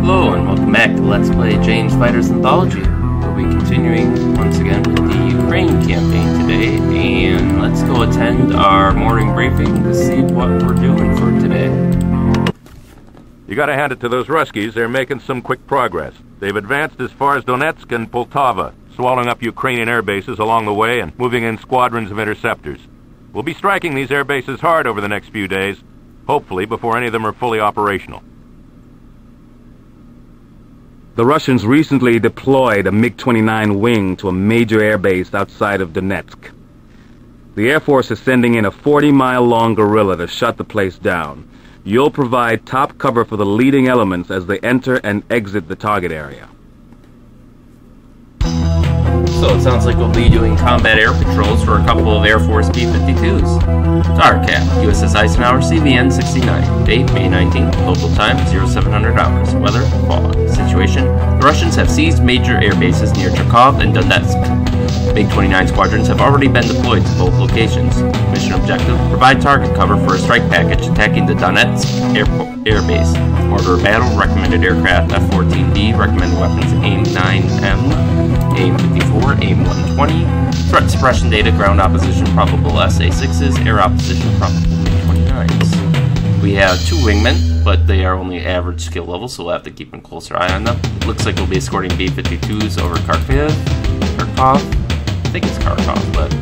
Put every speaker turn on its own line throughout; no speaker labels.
Hello and welcome back to Let's Play Jane's Fighters Anthology. We'll be continuing once again with the Ukraine campaign today, and let's go attend our morning briefing to see what we're doing for today.
You gotta hand it to those Ruskies. They're making some quick progress. They've advanced as far as Donetsk and Poltava, swallowing up Ukrainian air bases along the way and moving in squadrons of interceptors. We'll be striking these air bases hard over the next few days, hopefully before any of them are fully operational.
The Russians recently deployed a MiG-29 wing to a major air base outside of Donetsk. The Air Force is sending in a 40-mile-long gorilla to shut the place down. You'll provide top cover for the leading elements as they enter and exit the target area.
So it sounds like we'll be doing combat air patrols for a couple of Air Force B-52s. TARCAP, USS Eisenhower, CVN 69. Date, May 19th. Local time, 0700 hours. Weather, fog. Situation, the Russians have seized major air bases near Kharkov and Donetsk. MiG-29 squadrons have already been deployed to both locations. Mission objective, provide target cover for a strike package attacking the Donetsk air base. Order battle, recommended aircraft F-14D, recommended weapons AIM-9M, AIM-54, AIM-120, threat suppression data, ground opposition, probable SA-6s, air opposition, probable MiG-29s. We have two wingmen, but they are only average skill level, so we'll have to keep a closer eye on them. It looks like we'll be escorting B-52s over Kharkiv, Kharkov, I think it's Kharkov, but...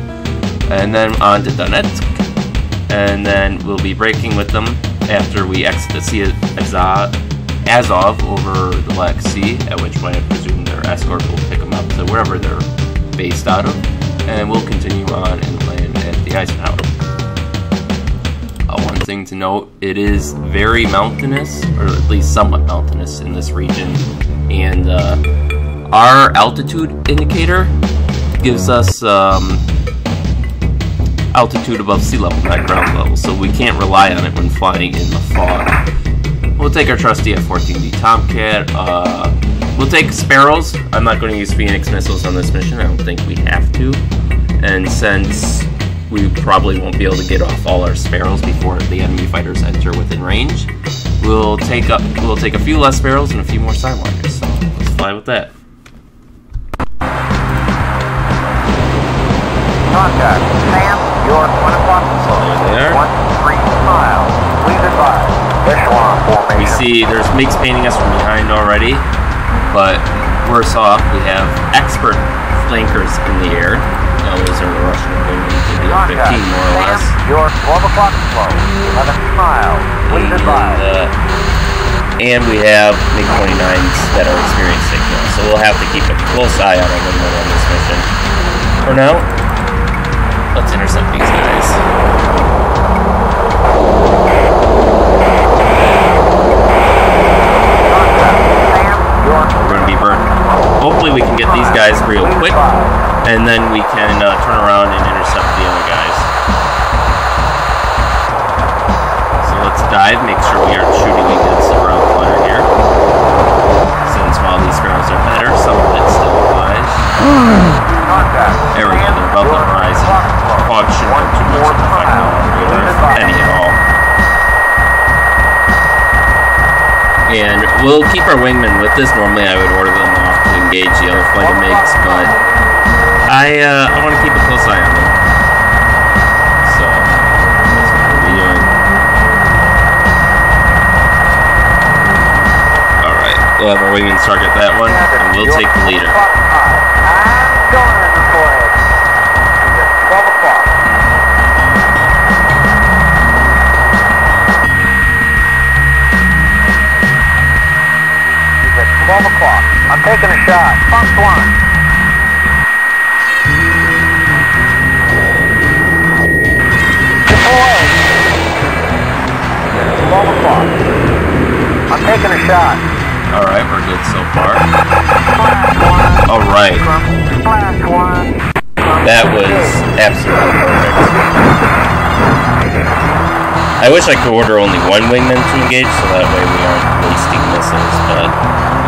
And then on to Donetsk, and then we'll be breaking with them after we exit the Sea Azov, Azov over the Black Sea, at which point I presume their escort will pick them up to wherever they're based out of, and we'll continue on and land at the Eisenhower. Uh, one thing to note, it is very mountainous, or at least somewhat mountainous in this region, and uh, our altitude indicator gives us um, altitude above sea level, not ground level, so we can't rely on it when flying in the fog. We'll take our trusty F-14D Tomcat. Uh, we'll take Sparrows. I'm not going to use Phoenix missiles on this mission. I don't think we have to. And since we probably won't be able to get off all our Sparrows before the enemy fighters enter within range, we'll take up we'll take a few less Sparrows and a few more Sidewinders. So let's fly with that.
Contact. Sam, 1 o'clock.
There they are.
1 3 miles. Please advise. Echelon formation.
We see there's MiGs painting us from behind already, but worse off, we have expert flankers in the air. Those are the Russian equivalent to the F-15 more or less.
you're 12 o'clock slow. 11 miles. Please
And,
advise.
uh, and we have MiG-29s that are experiencing signal, so we'll have to keep a close eye on our on this mission. For now, let's intercept these guys.
Contact. Sam, you're
We're going to be burnt. Hopefully we can get these guys real quick, and then we can uh, turn around and intercept the other guys. So let's dive, make sure we aren't shooting against the ground fire here. Since while these sparrows are better, some we'll keep our wingmen with this. Normally I would order them off to engage the other flight of MiGs, but I, uh, I want to keep a close eye on them. So, that's what we'll be doing. Alright, we'll have our wingmen target that one, and we'll take the leader.
12 o'clock. I'm taking a shot. Punch one. Deploy. 12 o'clock. I'm taking a shot.
Alright, we're good so far. Alright,
Splash one.
that was absolutely perfect. I wish I could order only one wingman to engage, so that way we aren't wasting missiles, but...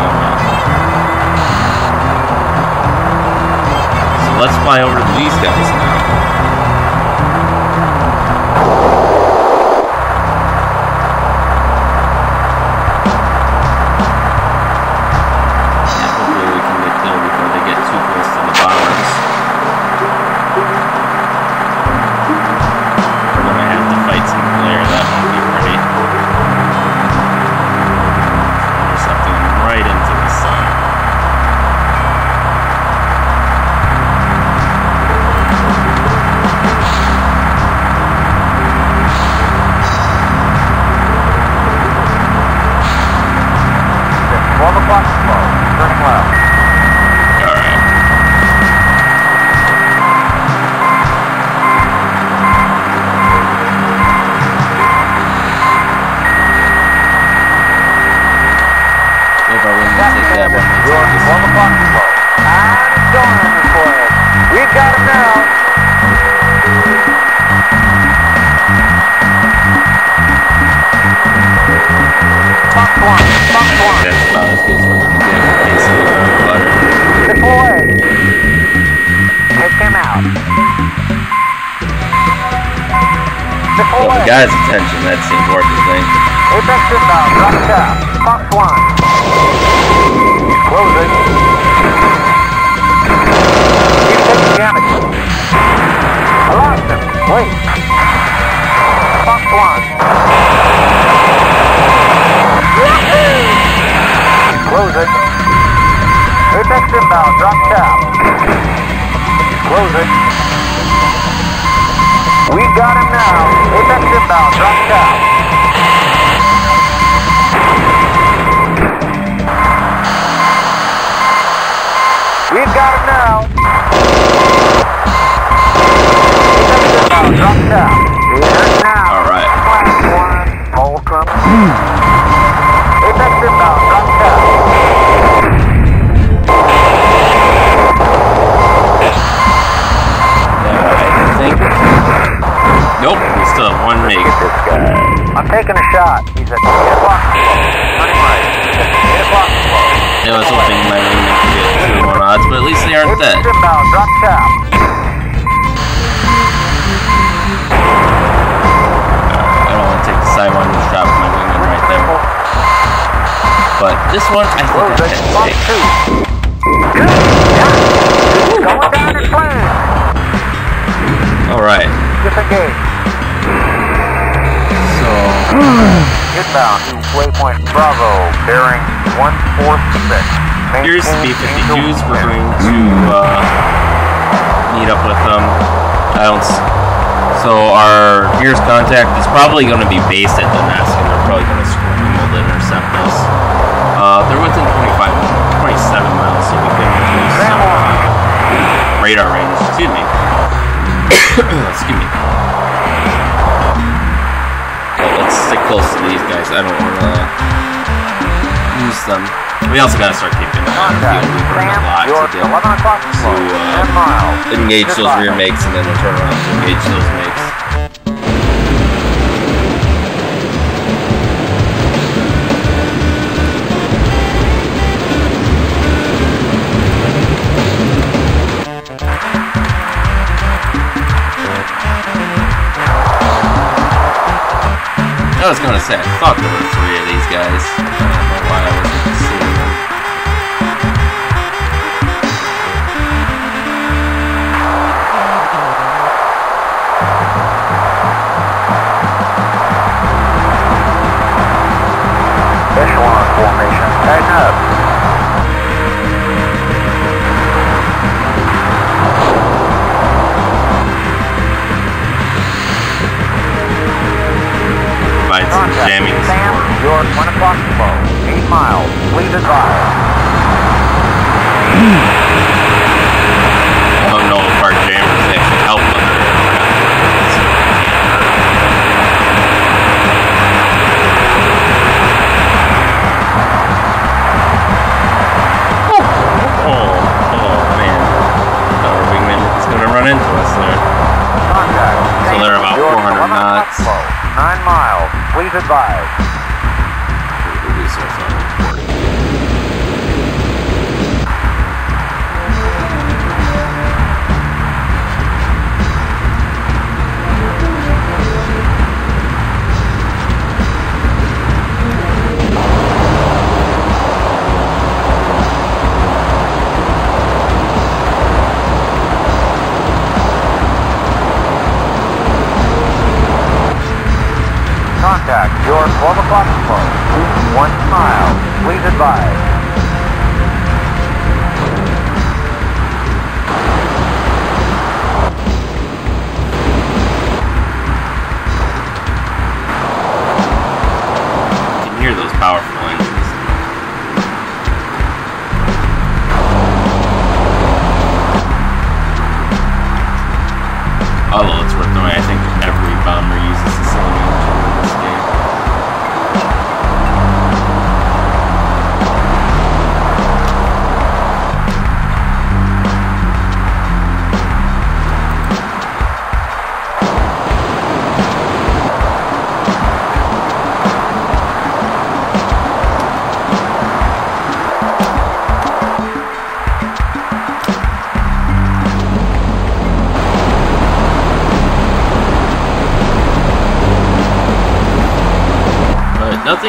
let's fly over to these guys obvious.
12 o'clock slow. And it's going on the flag. We've got him now. Fox 1, Fox 1.
That's about as good as we're gonna get in case of butter.
Deploy. Take him out.
Well, the guy's attention, that's the important thing.
Apex inbound. Drop cap. Fox 1. He's closing. Damage. I lost him. Wait. Fox 1.
Nope, we still have one make.
I'm taking a shot. He's at 8 o'clock. Running right. 8 o'clock.
I was hoping my wingman could get two one odds, but at least they aren't dead.
inbound. Drop cap.
I don't want to take the Sidewinder and drop my wingman right there. But this one, I think I can take.
2. Good. Yeah. Going down in flames.
Alright,
Disengage. Inbound to waypoint Bravo, bearing 146.
Here's the
Maintain
B-52s. We're going to uh, meet up with them. I don't. So our nearest contact is probably going to be based at Donetsk, and they're probably going to scramble to intercept us. Uh, they're within 25, 27 miles, so we can use some uh, radar range. Excuse me. Excuse me. Stick close to these guys. I don't want to lose them. We also got to start keeping an eye on the field. A lot to get
11 o'clock
to, uh,
10 miles.
engage those rear makes and then turn around to engage those makes. I was gonna say, I thought there were three of these guys. Jamming
Sam, you're 1 o'clock slow. 8 miles. Please advise.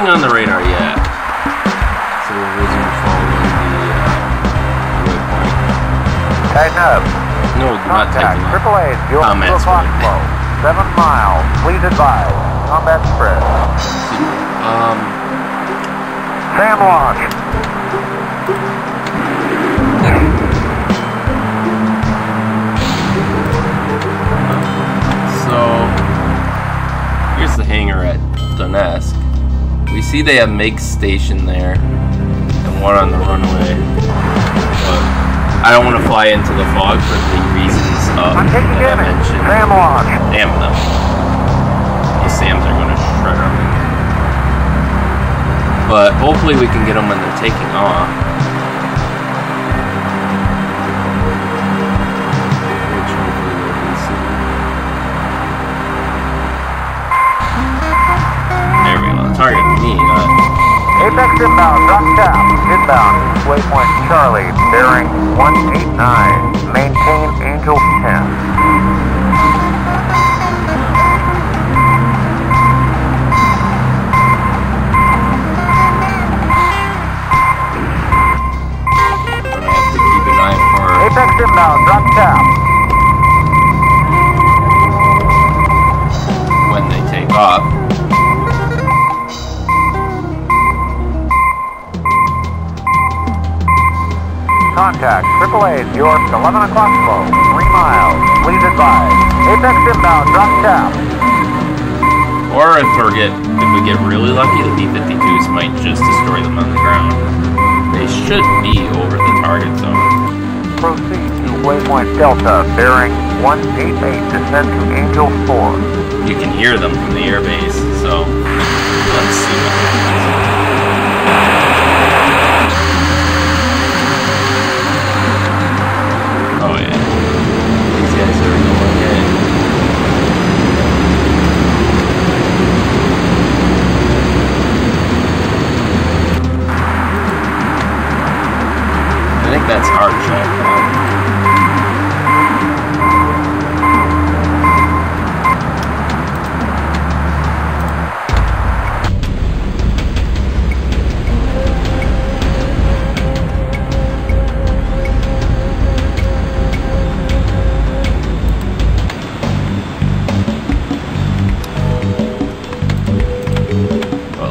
Nothing on the radar yet. So we'll resume following the uh, waypoint.
Tighten up.
No, not
Contact.
taking off.
Triple H, your
Combat
two o'clock
spread.
flow. Seven miles. Please advise. Combat spread.
Um,
Sam launch.
so here's the hangar at Donetsk. See they have Make Station there and one on the runway. But I don't want to fly into the fog for the reasons uh,
I'm taking
that I
damage.
mentioned.
Sam launch.
Damn them. Those Sams are gonna shred our wing. But hopefully we can get them when they're taking off. There we. Target me, not.
Apex inbound. Drop tap. Inbound. Waypoint Charlie. Bearing 189. Maintain Angel 10.
Gonna have to keep an eye for.
Apex inbound. Drop tap.
when they take off.
Contact. Triple H, York, 11 o'clock flow. 3 miles. Please advise. Apex inbound. Drop tap.
Or if we get if we get really lucky, the B-52s might just destroy them on the ground. They should be over the target zone.
Proceed to Waypoint Delta. Bearing 188. Descend to Angel 4.
You can hear them from the airbase, so let's see that's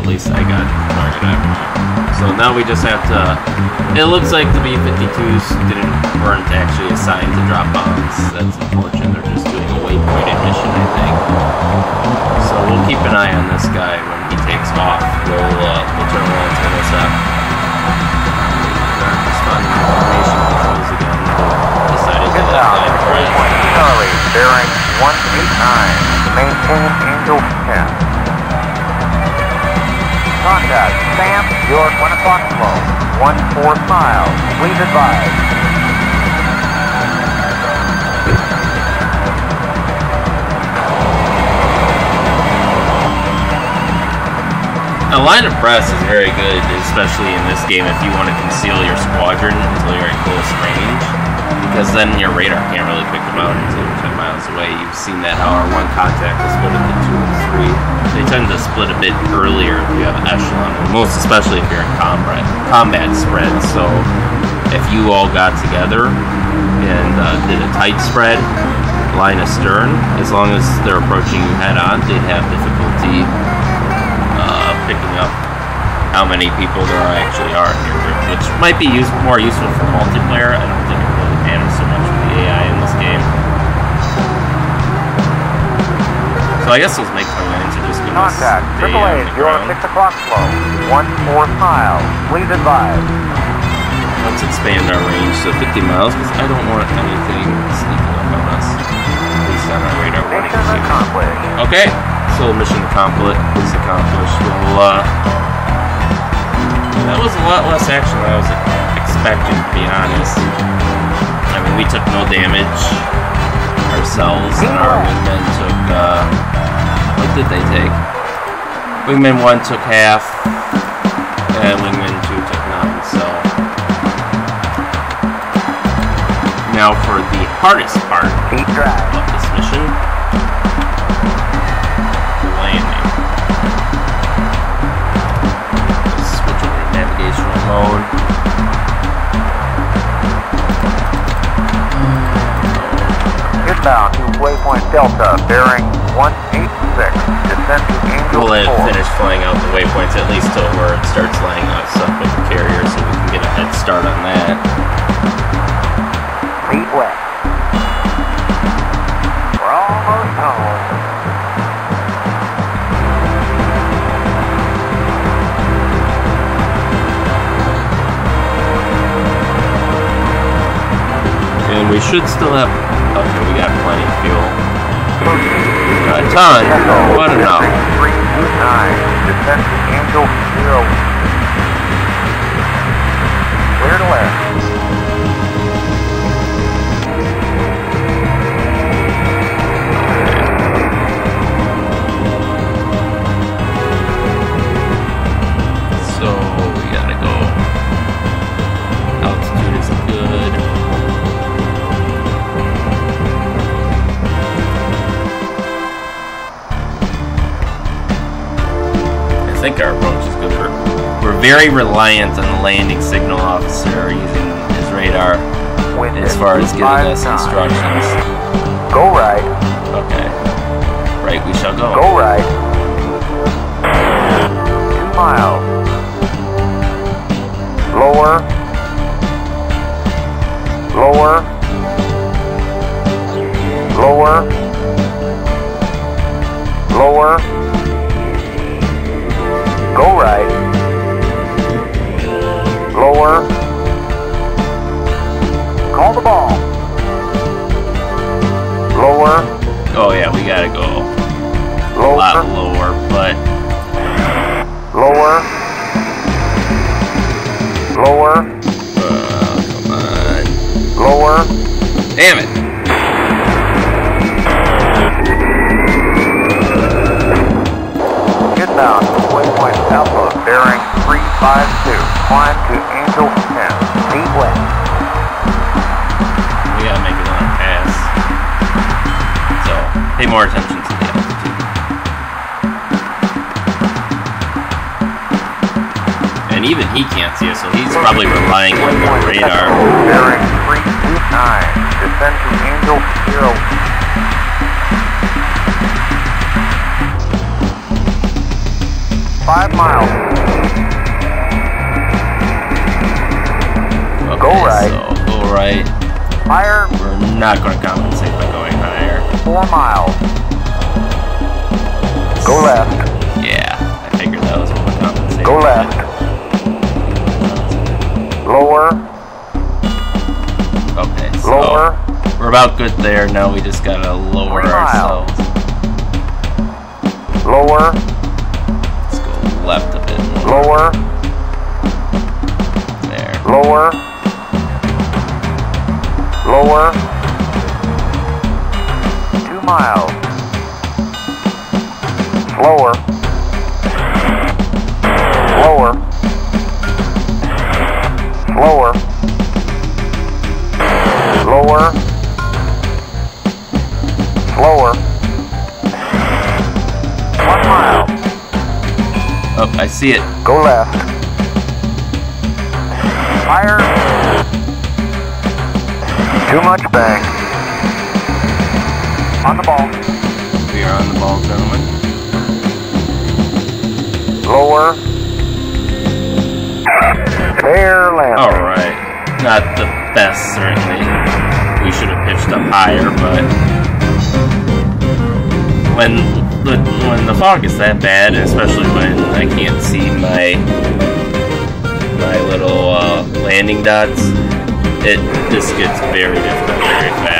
at least I got target. So now we just have to. It looks like B-52s didn't weren't actually assigned to drop bombs. That's unfortunate. They're just doing a waypointed mission, I think. So we'll keep an eye on this guy when he takes off. We'll uh, we'll turn the antennas up. Responding to information controls again. Decided to let
Inbound.
that run.
Waypoint Charlie. Bearing 189. Maintain Angel 10. Contact. Sam, York, 1 o'clock flow. 1 4 miles. Please advise.
A line abreast is very good, especially in this game if you want to conceal your squadron until you're at close range. Because then your radar can't really pick them out until you're 10 miles away. You've seen that how our one contact is split into two and three. They tend to split a bit earlier if you have an echelon, most especially if you're in combat, combat spread. So if you all got together and uh, did a tight spread, line astern, as long as they're approaching you head on, they'd have difficulty uh, picking up how many people there actually are in your group, which might be use- more useful for multiplayer. I don't think it really matters so much for the AI So I guess those make my lines are just going to
Contact.
stay
Triple
on
H,
the
York, 6 o'clock flow. 1 4 miles. Please advise.
Let's expand our range to 50 miles because I don't want anything sneaking up on us. At least on our radar warning.
Mission accomplished.
Okay, so mission accomplished. Is accomplished. Well, uh, that was a lot less action than I was expecting, to be honest. I mean, we took no damage themselves, and our wingmen took, uh, what did they take? Wingman 1 took half, and Wingman 2 took none, so... Now for the hardest part of this mission. Landing.
Switch over to navigational mode. Waypoint Delta, bearing 186. Descend to Angel
We'll let it finish flying out the waypoints at least till where it starts lining us up with the carrier so we can get a head start on that.
Feet wet. We're almost home.
And we should still have. Oh, okay, got plenty of fuel. A ton, but enough.
329. Descend to Angel 0. Clear to left.
Very reliant on the landing signal officer using his radar as far as giving us
259.
instructions.
Go right.
Okay. Right, we shall go.
Go right. Two miles. Lower. Lower. Lower. Lower. Go right. Lower. Call the ball. Lower.
Oh yeah, we gotta go a lot
Lower.
lower, but
Lower. Lower.
uh, come on.
Lower.
Damn it!
Inbound to waypoint Alpha, bearing 352. Climb to Angel 10. Feet.
We gotta make another pass. So pay more attention to the altitude. And even he can't see us, so he's probably relying on the radar.
Bearing 329. Descend to Angel 0. Five miles. Go right.
So go right.
Higher.
We're not going to compensate by going higher.
Four miles. Go left.
Yeah, I figured that was what would compensate.
Go left. Lower.
Okay, so
Lower.
we're about good there. Now we just gotta lower ourselves.
Lower.
Let's go left a bit more.
Lower.
There.
Lower. Lower. Two miles. Lower. Lower. Lower. Lower. Lower. One mile.
Oh, I see it.
Go left. Higher. Too much bang. On the ball.
We are on the ball, gentlemen.
Lower. Fair landing.
Alright. Not the best, certainly. We should have pitched up higher, but when the when the fog is that bad, especially when I can't see my my little uh, landing dots, it just gets very difficult very fast.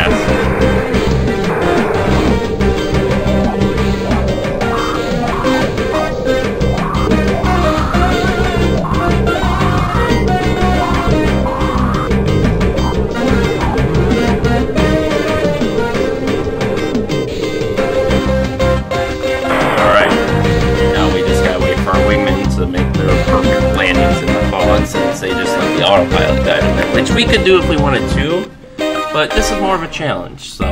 could do if we wanted to, but this is more of a challenge, so...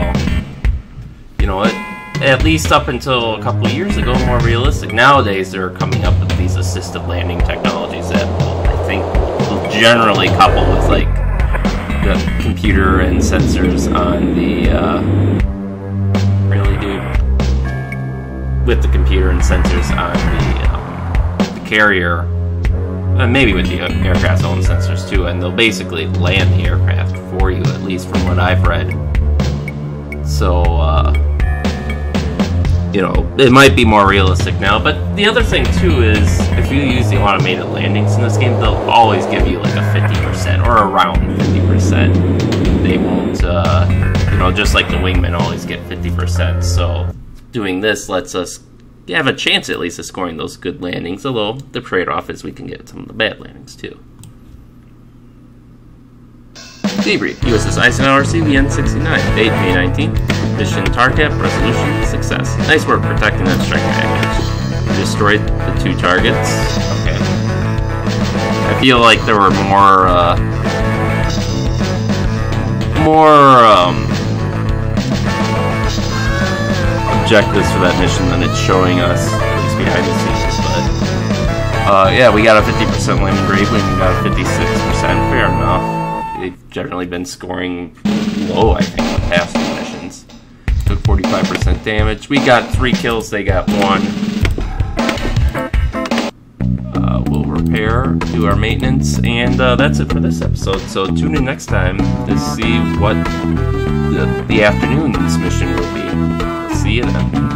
You know what? At least up until a couple years ago, more realistic. Nowadays, they're coming up with these assisted landing technologies that I think will generally couple with, like, the computer and sensors on the, uh... Really, dude? With the computer and sensors on the, uh, the carrier uh, maybe with the aircraft's own sensors too, and they'll basically land the aircraft for you, at least from what I've read. So, uh, you know, it might be more realistic now. But the other thing too is if you use the automated landings in this game, they'll always give you like a 50% or around 50%. They won't, uh, you know, just like the wingmen always get 50%. So doing this lets us have a chance at least of scoring those good landings, although the trade off is we can get some of the bad landings too. Debrief USS Eisenhower CVN 69, date May 19th. Mission TARCAP resolution success. Nice work protecting that strike package. Destroyed the two targets. Okay. I feel like there were more, uh, more, um, objectives for that mission than it's showing us, at least behind the scenes, but, uh, yeah, we got a 50% landing grade, we got a 56%, fair enough they've generally been scoring low, I think, in past missions. Took 45% damage. We got three kills, they got one. Uh, we'll repair, do our maintenance, and uh, that's it for this episode. So tune in next time to see what the, the afternoon's mission will be. You then.